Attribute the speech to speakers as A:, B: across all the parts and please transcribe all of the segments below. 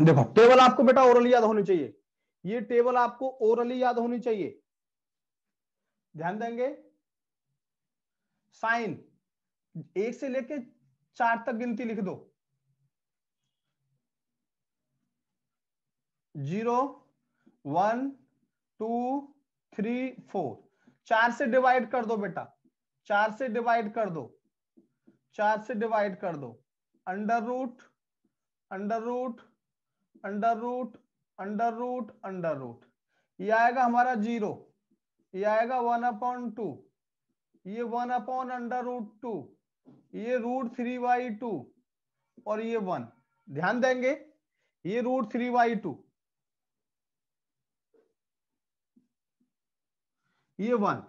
A: देखो टेबल आपको बेटा ओरली याद होनी चाहिए। ये टेबल आपको ओरली याद होनी चाहिए। ध्यान देंगे। साइन, एक से लेके चार तक गिनती लिख दो। Zero, one, two, three, four. चार से डिवाइड कर दो बेटा। चार से डिवाइड कर दो। चार से डिवाइड कर दो। Under root under root under root under root under root. ये आएगा हमारा ज़ीरो। ये आएगा वन अपॉन टू। ये one upon under root two. ये रूट थ्री बाई टू और ये वन। ध्यान देंगे, ये रूट थ्री बाई टू। ये वन।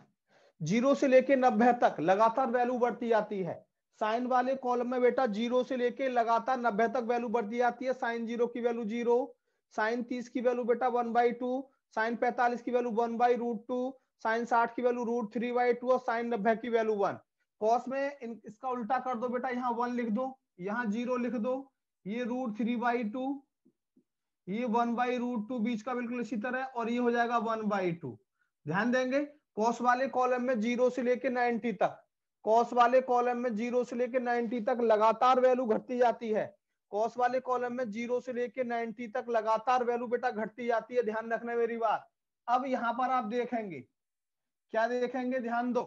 A: ज़ीरो से लेके नब्बे तक लगातार वैल्यू बढ़ती जाती है। साइन वाले कॉलम में बेटा ज़ीरो से लेके लगातार नब्बे तक वैल्यू बढ़ती जाती है। साइन ज़ीरो की वैल्यू ज़ीरो साइन तीस की वैल्यू बेटा वन बाई टू साइन पैंतालीस की value one by root two sine साठ की value root three by two और साइन नब्बे की वैल्यू वन। कॉस में इन, इसका उल्टा कर दो बेटा यहाँ वन लिख दो यहाँ ज़ीरो लिख दो ये रूट थ्री बाई टू ये वन बाई रूट टू बीच का बिल्कुल इसी तरह और ये हो जाएगा वन बाई टू। ध्यान देंगे कॉस वाले कॉलम में ज़ीरो से लेके नाइनटी तक कॉस वाले कॉलम में ज़ीरो से लेके नाइनटी तक लगातार वैल्यू घटती जाती है। कॉस वाले कॉलम में ज़ीरो से लेके नाइनटी तक लगातार वैल्यू बेटा घटती जाती है, ध्यान रखना मेरी बात। अब यहाँ पर आप देखेंगे, क्या देखेंगे? ध्यान दो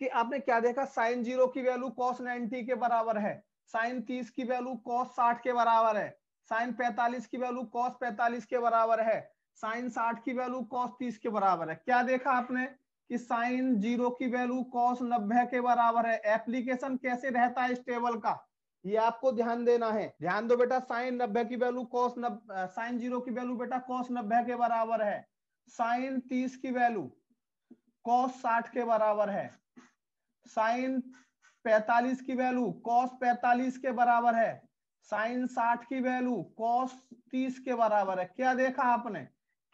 A: कि आपने क्या देखा? साइन ज़ीरो की वैल्यू कॉस नाइनटी के बराबर है। साइन तीस की वैल्यू कॉस साठ के बराबर है। साइन पैंतालीस की वैल्यू कॉस पैंतालीस के बराबर है। साइन साठ की वैल्यू कॉस तीस के बराबर है। क्या देखा आपने? कि साइन ज़ीरो की वैल्यू कॉस नब्बे के बराबर है। एप्लीकेशन कैसे रहता है इस टेबल का? ये आपको ध्यान देना है। ध्यान दो बेटा, साइन नब्बे की वैल्यू कॉस साइन ज़ीरो की वैल्यू बेटा कॉस नब्बे के बराबर है। साइन तीस की वैल्यू कॉस साठ के बराबर है। साइन पैतालीस की वैल्यू कॉस पैतालीस के बराबर है। साइन साठ की वैल्यू कॉस तीस के बराबर है। क्या देखा आपने?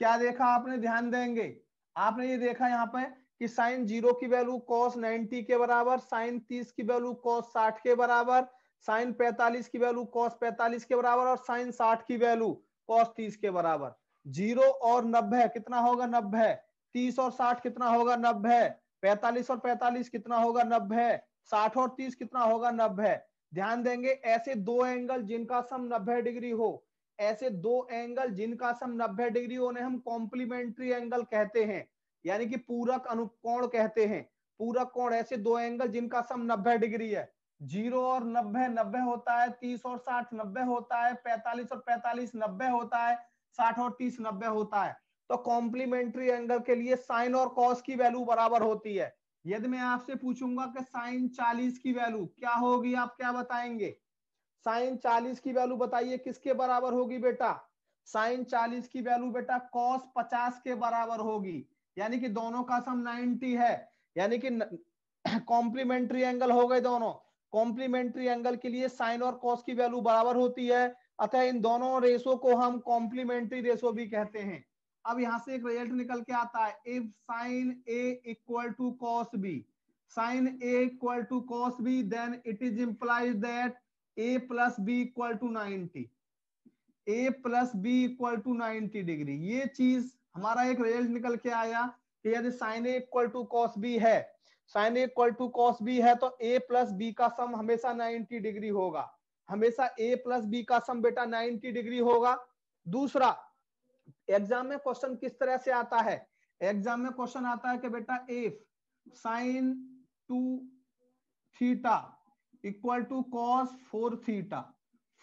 A: क्या देखा आपने? ध्यान देंगे। आपने ये देखा यहाँ पे कि साइन ज़ीरो की वैल्यू कॉस नाइनटी के बराबर, साइन तीस की वैल्यू कॉस साठ के बराबर, साइन पैतालीस की वैल्यू कॉस पैतालीस के बराबर और साइन साठ की वैल्यू कॉस तीस के बराबर। ज़ीरो और नब्बे कितना होगा नब्बे तीस और साठ कितना होगा नब्बे पैतालीस और पैतालीस कितना होगा नब्बे साठ और तीस कितना होगा नब्बे ध्यान देंगे, ऐसे दो एंगल जिनका सम नब्बे डिग्री हो, ऐसे दो एंगल जिनका सम नब्बे डिग्री होने हम कॉम्प्लीमेंट्री एंगल कहते हैं। यानी कि पूरक अनुकोण कहते हैं। पूरक कोण ऐसे दो एंगल जिनका सम नब्बे डिग्री है। ज़ीरो और नब्बे नब्बे होता है, तीस और साठ नब्बे होता है, पैतालीस और पैतालीस नब्बे होता है, साठ और तीस नब्बे होता है। तो कॉम्प्लीमेंट्री एंगल के लिए साइन और कॉस की वैल्यू बराबर होती है। यदि मैं आपसे पूछूँगा कि साइन चालीस की वैल्यू क्या होगी, आप क्या बताएँगे? साइन चालीस की वैल्यू बताइए, किसके बराबर होगी बेटा? साइन चालीस की वैल्यू बेटा कॉस पचास के बराबर होगी। यानी कि दोनों का सम 90 है। यानी कि कॉम्प्लीमेंट्री एंगल हो गए दोनों। कॉम्प्लीमेंट्री एंगल के लिए साइन और कॉस की वैल्यू बराबर होती है। अतः इन दोनों रेसो को हम कॉम्प्लीमेंट्री रेसो भी कहते हैं। अब यहाँ से एक रिज़ल्ट निकल के आता है। If sine A equal to cos B sine A equal to cos B then it is implies that A plus B equal to ninety A plus B equal to ninety degree ये चीज़ हमारा एक result निकल के आया कि यदि sine A equal to cos B है sine A equal to cos B है तो ए प्लस बी का सम हमेशा 90 डिग्री होगा। हमेशा ए प्लस बी का सम बेटा 90 डिग्री होगा। दूसरा एग्ज़ाम में क्वेश्चन किस तरह से आता है? एग्ज़ाम में क्वेश्चन आता है कि बेटा if sine two theta equal to cos four theta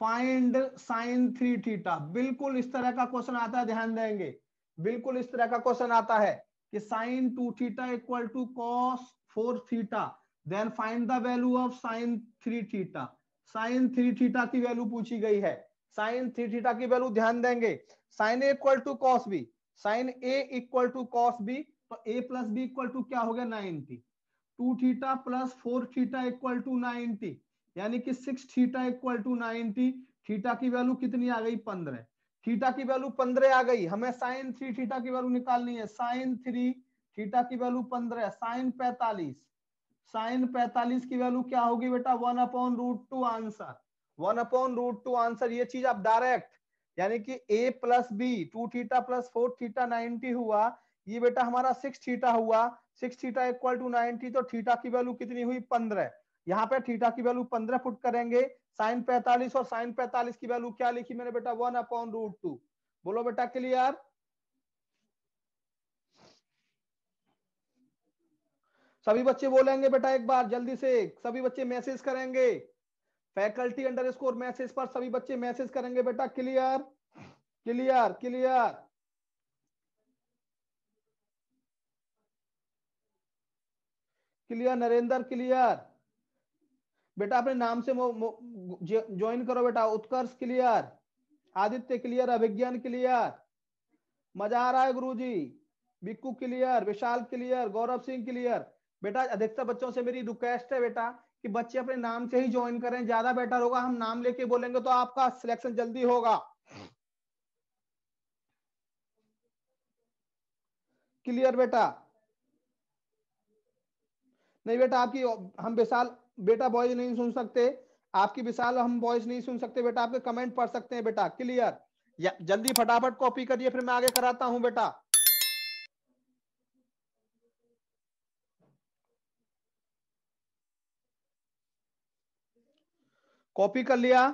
A: find sine three theta बिल्कुल इस तरह का क्वेश्चन आता है, ध्यान देंगे। बिल्कुल इस तरह का क्वेश्चन आता है कि sine two theta equal to cos four theta then find the value of sine three theta sine three theta की वैल्यू पूछी गई है। साइन थ्री थीटा की वैल्यू ध्यान देंगे। Sine A equal to cos B sine A equal to cos B तो A plus B equal to क्या हो गया? Ninety two theta plus four theta equal to ninety यानी कि six theta equal to ninety theta की value कितनी आ गई? पंद्रह। थीटा की वैल्यू पंद्रह आ गई। हमें साइन थ्री थीटा की वैल्यू निकालनी है। साइन थ्री थीटा की वैल्यू पंद्रह साइन पैतालीस। साइन पैतालीस की वैल्यू क्या होगी बेटा? One upon root two answer one upon root two answer ये चीज़ आप डायरेक्ट यानी कि a plus B two theta plus four theta ninety हुआ। ये बेटा हमारा सिक्स थीटा हुआ। Six theta equal to ninety तो थीटा की वैल्यू कितनी हुई? पंद्रह। यहाँ पे थीटा की वैल्यू पंद्रह फुट करेंगे, साइन पैंतालीस और साइन पैंतालीस की वैल्यू क्या लिखी मैंने बेटा? One upon root two. बोलो बेटा क्लियर? सभी बच्चे बोलेंगे बेटा एक बार, जल्दी से। सभी बच्चे मैसेज करेंगे। फैकल्टी अंडर स्कोर मैसेज पर सभी बच्चे मैसेज करेंगे बेटा। Clear? Clear clear. Clear, Narendra, clear. बेटा अपने नाम से ज्वाइन करो बेटा, Utkarsh clear Aditya clear Abhigyan clear मज़ा आ रहा है गुरु जी Bikku clear Vishal clear Gaurav Singh clear बेटा अधिकतर बच्चों से मेरी रिक्वेस्ट है बेटा कि बच्चे अपने नाम से ही ज्वाइन करें, ज़्यादा बेटर होगा, हम नाम लेके बोलेंगे तो आपका सिलेक्शन जल्दी होगा। क्लियर बेटा? नहीं बेटा, आपकी, हम विशाल बेटा बॉयज़ नहीं सुन सकते। आपकी विशाल हम बॉयज़ नहीं सुन सकते बेटा, आपके कमेंट पढ़ सकते हैं बेटा। क्लियर या जल्दी फटाफट कॉपी करिए, फिर मैं आगे कराता हूँ बेटा। कॉपी कर लिया।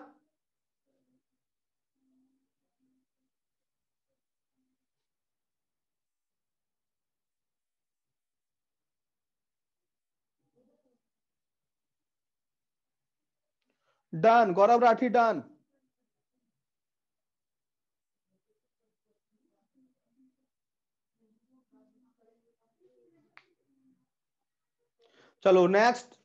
A: डन गौरव राठी डन चलो next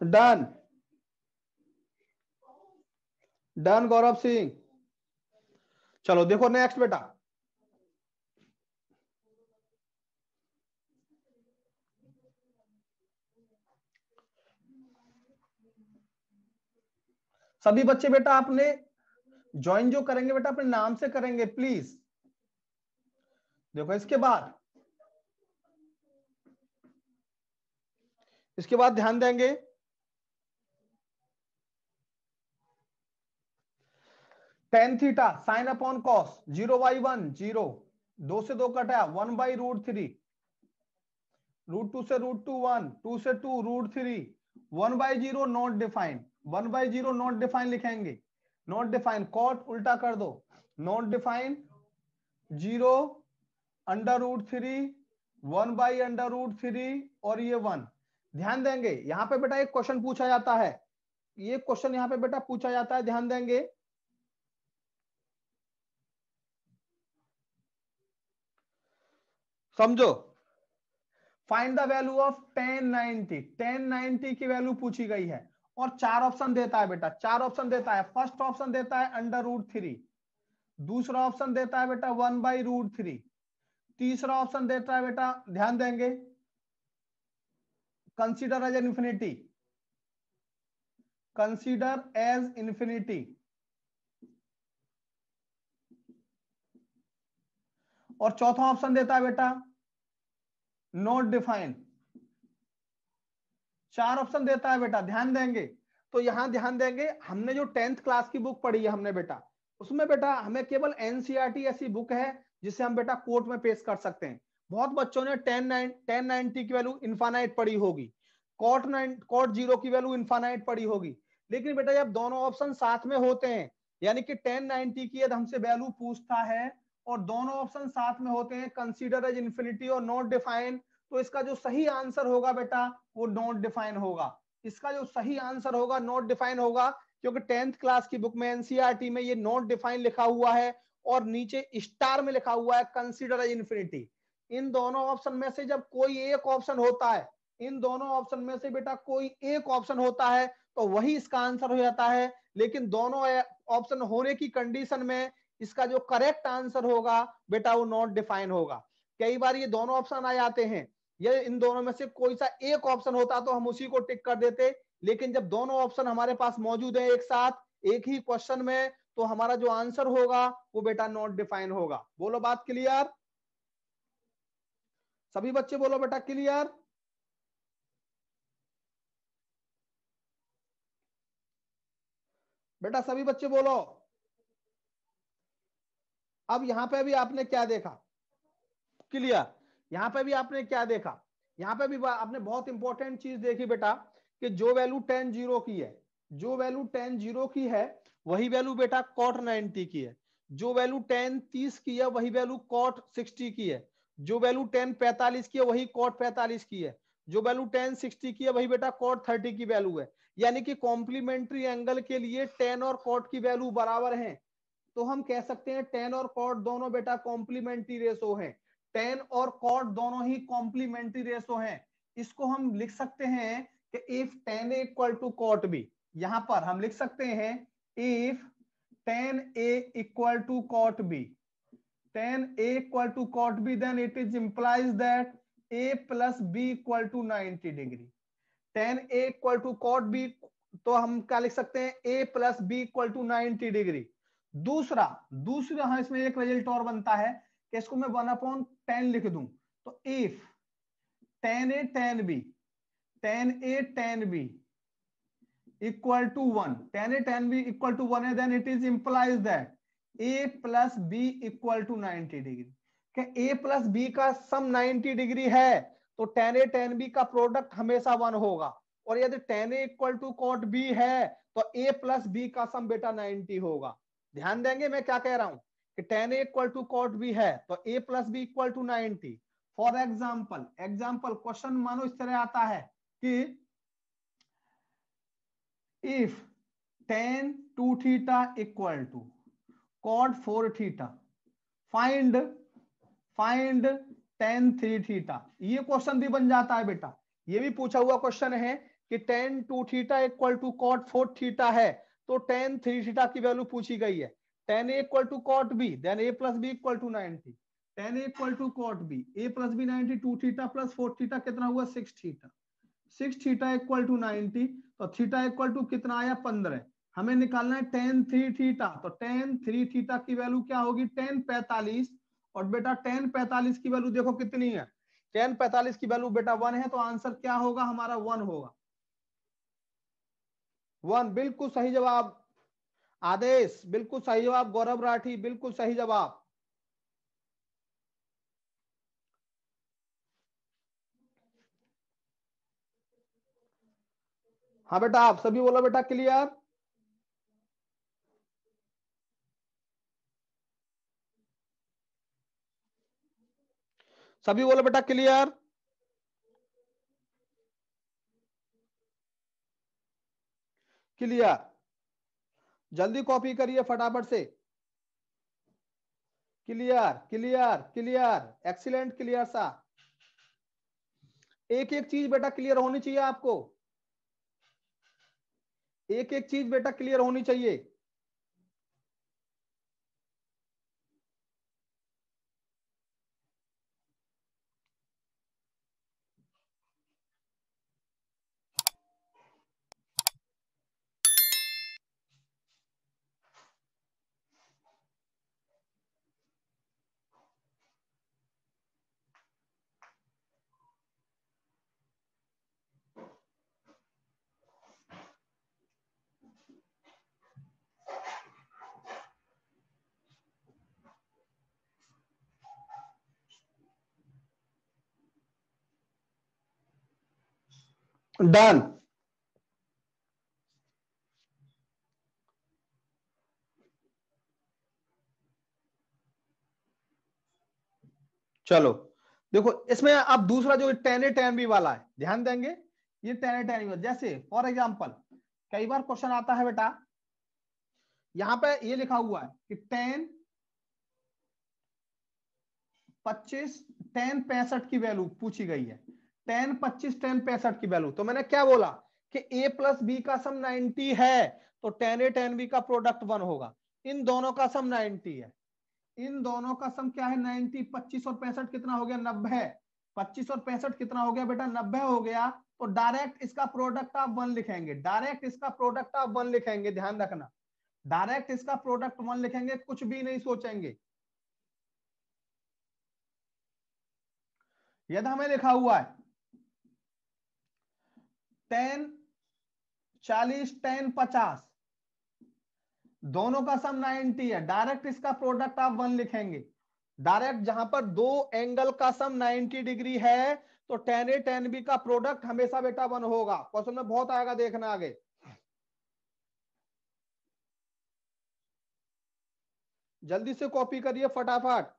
A: done done Gaurav Singh चलो देखो नेक्स्ट बेटा। सभी बच्चे, बेटा, आपने ज्वाइन जो करेंगे, बेटा, अपने नाम से करेंगे प्लीज़ देखो, इसके बाद इसके बाद ध्यान देंगे। Tan theta sine upon cos zero by one zero दो से दो कटा one by root three root two से रूट टू वन टू से two root three one by zero not define one by zero not define लिखेंगे। Not define cot उल्टा कर दो। Not define zero, under root three, one by under root three, और ये one. ध्यान देंगे, यहाँ पे बेटा एक क्वेश्चन पूछा जाता है। ये क्वेश्चन यहाँ पे बेटा पूछा जाता है, ध्यान देंगे। समझो? Find the value of tan ninety tan ninety की वैल्यू पूछी गई है। और चार ऑप्शन देता है बेटा। चार ऑप्शन देता है। फ़र्स्ट ऑप्शन देता है अंडर रूट थ्री दूसरा ऑप्शन देता है बेटा वन बाई रूट थ्री तीसरा ऑप्शन देता है बेटा, ध्यान देंगे। Consider as infinity consider as infinity और चौथा ऑप्शन देता है बेटा नोट डिफाइन चार ऑप्शन देता है बेटा, ध्यान देंगे। तो यहाँ ध्यान देंगे, हमने जो टेंथ क्लास की बुक पढ़ी है हमने बेटा, उसमें बेटा हमें केवल एनसीआरटी ऐसी बुक है, जिसे हम बेटा कोर्ट में पेश कर सकते हैं। बहुत बच्चों ने टेन नाइन टेन नाइनटी की वैल्यू इन्फानाइट पड़ी होगी। कॉट नाइन कॉट ज़ीरो की वैल्यू इन्फानाइट पड़ी होगी। लेकिन बेटा जब दोनों ऑप्शन साथ में होते हैं, यानी कि टेन नाइनटी की यदि हमसे वैल्यू पूछता है और दोनों ऑप्शन साथ में होते हैं कंसीडर एज इन्फिनिटी और नॉट डिफाइन तो इसका जो सही आंसर होगा बेटा, वो नॉट डिफाइन होगा। इसका जो सही आंसर होगा नॉट डिफाइन होगा, क्योंकि टेंथ क्लास की बुक में एनसीआरटी में ये नॉट डिफाइन लिखा हुआ है, और नीचे स्टार में लिखा हुआ है कंसीडर एज इन्फिनिटी इन दोनों ऑप्शन में से जब कोई एक ऑप्शन होता है, इन दोनों ऑप्शन में से बेटा कोई एक ऑप्शन होता है तो वही इसका आंसर हो जाता है। लेकिन दोनों ऑप्शन होने की कंडीशन में इसका जो करेक्ट आंसर होगा, बेटा वो नॉट डिफाइन होगा। कई बार ये दोनों ऑप्शन आ जाते हैं। ये इन दोनों में से कोई सा एक ऑप्शन होता तो हम उसी को टिक कर देते, लेकिन जब दोनों ऑप्शन हमारे पास मौजूद है एक साथ, एक ही क्वेश्चन में तो हमारा जो आंसर होगा, वो बेटा नॉट डिफाइन होगा। बोलो बात क्लियर सभी बच्चे बोलो बेटा क्लियर बेटा सभी बच्चे बोलो। अब यहाँ पे भी आपने क्या देखा? क्लियर। यहाँ पे भी आपने क्या देखा? यहाँ पे भी आपने बहुत इंपॉर्टेंट चीज़ देखी बेटा, कि जो वैल्यू टेन ज़ीरो की है, जो वैल्यू टेन ज़ीरो की है, वही वैल्यू बेटा कॉट नाइनटी की है। जो वैल्यू टेन तीस की है, वही वैल्यू कॉट सिक्सटी की है। जो वैल्यू टेन पैंतालीस की है, वही कॉट पैंतालीस की है। जो वैल्यू टेन सिक्सटी की है, वही बेटा कॉट थर्टी की वैल्यू है। यानी कि कॉम्प्लीमेंट्री एंगल के लिए टेन और कॉट की वैल्यू बराबर है। तो हम कह सकते हैं टेन और कॉट दोनों बेटा कॉम्प्लीमेंट्री रेसो है। टेन और कॉट दोनों ही कॉम्प्लीमेंट्री रेसो है। इसको हम लिख सकते हैं कि if tan equal to cot B यहाँ पर हम लिख सकते हैं if tan A equal to cot B tan A equal to cot B then it is implies that A plus B equal to ninety degree tan A equal to cot B तो हम क्या लिख सकते हैं? A plus B equal to ninety degree दूसरा दूसरा हाँ इसमें एक रिज़ल्ट और बनता है कि इसको मैं वन अपॉन टेन लिख दूँ। तो if tan A tan B tan A tan B equal to one tan A tan B equal to one है then it is implies that A plus B equal to ninety degree A plus B का sum 90 degree है तो tan A tan B का product हमेशा one होगा। और यदि tan A equal to cot B है तो ए प्लस बी का सम बेटा 90 होगा। ध्यान देंगे मैं क्या कह रहा हूँ कि tan A equal to cot B है तो A plus B equal to ninety for example example question मानो इस तरह आता है कि if tan two theta equal to cot four theta find find tan three theta ये क्वेश्चन भी बन जाता है बेटा। ये भी पूछा हुआ क्वेश्चन है कि tan two theta equal to cot four theta है तो टेन थ्री थीटा की वैल्यू पूछी गई है। Tan A equal to cot B then A plus B equal to ninety tan equal to cot B A plus B ninety two theta plus four theta कितना हुआ? Six theta six theta equal to ninety तो theta equal to कितना आया? पंद्रह। हमें निकालना है tan three theta तो टेन थ्री थीटा की वैल्यू क्या होगी? टेन पैंतालीस। और बेटा टेन पैंतालीस की वैल्यू देखो कितनी है। टेन पैंतालीस की वैल्यू बेटा वन है तो आंसर क्या होगा? हमारा वन होगा। वन, बिल्कुल सही जवाब। आदेश, बिल्कुल सही जवाब। गौरव राठी, बिल्कुल सही जवाब। हाँ बेटा, आप सभी बोलो बेटा, क्लियर? सभी बोलो बेटा, क्लियर? क्लियर। जल्दी कॉपी करिए फटाफट से। Clear clear clear. Excellent clear सा एक एक चीज़ बेटा क्लियर होनी चाहिए आपको। एक एक चीज़ बेटा क्लियर होनी चाहिए। डन चलो, देखो, इसमें अब दूसरा जो टेन ए टेन बी वाला है, ध्यान देंगे, ये टेन ए टेन बी जैसे फॉर एग्जांपल कई बार क्वेश्चन आता है बेटा, यहाँ पे ये लिखा हुआ है कि टेन पच्चीस टेन पैंसठ की वैल्यू पूछी गई है। टेन पच्चीस टेन पैंसठ की वैल्यू तो मैंने क्या बोला कि ए प्लस बी का सम 90 है तो टेन ए टेन बी का प्रोडक्ट वन होगा। इन दोनों का सम 90 है। इन दोनों का सम क्या है? 90 पच्चीस और पैंसठ कितना हो गया? नब्बे पच्चीस और पैंसठ कितना हो गया बेटा? नब्बे हो गया। तो डायरेक्ट इसका प्रोडक्ट आप वन लिखेंगे। डायरेक्ट इसका प्रोडक्ट आप वन लिखेंगे। ध्यान रखना। डायरेक्ट इसका प्रोडक्ट वन लिखेंगे, कुछ भी नहीं सोचेंगे। यदि हमें लिखा हुआ है टेन, चालीस, टेन, पचास। दोनों का सम 90 है। डायरेक्ट इसका प्रोडक्ट आप वन लिखेंगे। डायरेक्ट जहाँ पर दो एंगल का सम 90 डिग्री है तो टेन ए, टेन बी का प्रोडक्ट हमेशा बेटा वन होगा। क्वेश्चन में बहुत आएगा देखना आगे। जल्दी से कॉपी करिए फटाफट।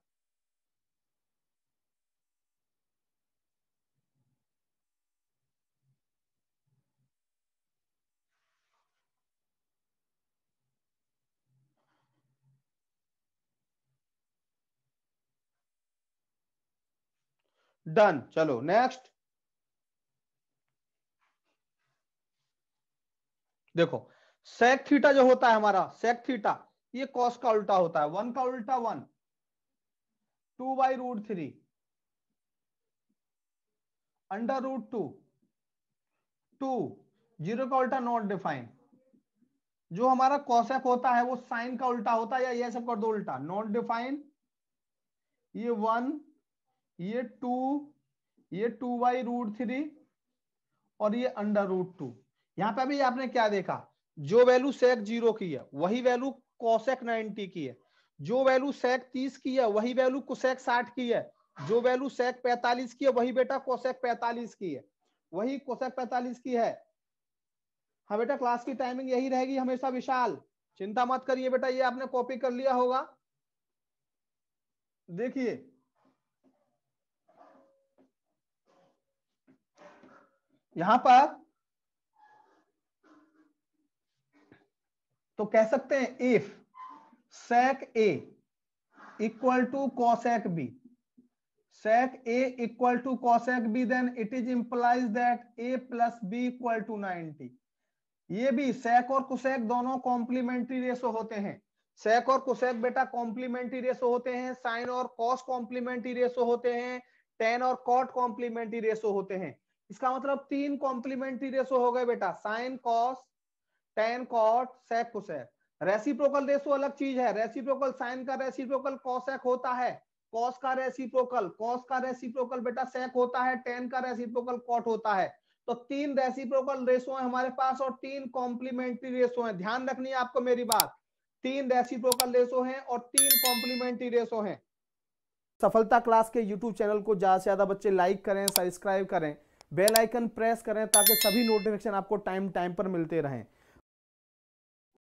A: डन चलो नेक्स्ट देखो सेक थीटा जो होता है हमारा सेक थीटा ये कॉस का उल्टा होता है। वन का उल्टा one two by root three under root two two zero का उल्टा नॉट डिफाइन जो हमारा कॉसेक होता है, वो साइन का उल्टा होता है या ये सब कर दो उल्टा। नॉट डिफाइन ये वन ये टू ये टू बाई रूट थ्री और ये अंडर रूट टू। यहाँ पे भी आपने क्या देखा? जो वैल्यू सेक ज़ीरो की है, वही वैल्यू कोसेक 90 की है। जो वैल्यू सेक 30 की है, वही वैल्यू कोसेक 60 की है। जो वैल्यू सेक 45 की है, वही बेटा कोसेक 45 की है। वही कोसेक 45 की है। हाँ बेटा क्लास की टाइमिंग यही रहेगी हमेशा विशाल। चिंता मत करिए बेटा, ये आपने कॉपी कर लिया होगा। देखिए यहाँ पर तो कह सकते हैं if sec A equal to cosec B sec A equal to cosec B then it is implies that A plus B equal to ninety ये भी सेक और कुसेक दोनों कॉम्प्लीमेंट्री रेसो होते हैं। सेक और कुसेक बेटा कॉम्प्लीमेंट्री रेसो होते हैं साइन और कॉस कॉम्प्लीमेंट्री रेसो होते हैं टेन और कॉट कॉम्प्लीमेंट्री रेशो होते हैं। इसका मतलब तीन कॉम्प्लीमेंट्री रेसो हो गए बेटा। Sine cos tan cot sec reciprocal ratio अलग चीज़ है। रेसिप्रोकल साइन का रेसिप्रोकल कॉसेक होता है। कॉस का रेसिप्रोकल कॉस का रेसिप्रोकल बेटा सेक होता है। टेन का रेसिप्रोकल कॉट होता है। तो तीन रेसिप्रोकल रेशो है हमारे पास और तीन कॉम्प्लीमेंट्री रेशो है। ध्यान रखनी है आपको मेरी बात। तीन रेसिप्रोकल रेशो है और तीन कॉम्प्लीमेंट्री रेशो है। सफलता क्लास के यूट्यूब चैनल को ज़्यादा से ज़्यादा बच्चे लाइक करें, सब्सक्राइब करें। बेल आइकन प्रेस करें ताकि सभी नोटिफिकेशन आपको टाइम टाइम पर मिलते रहें।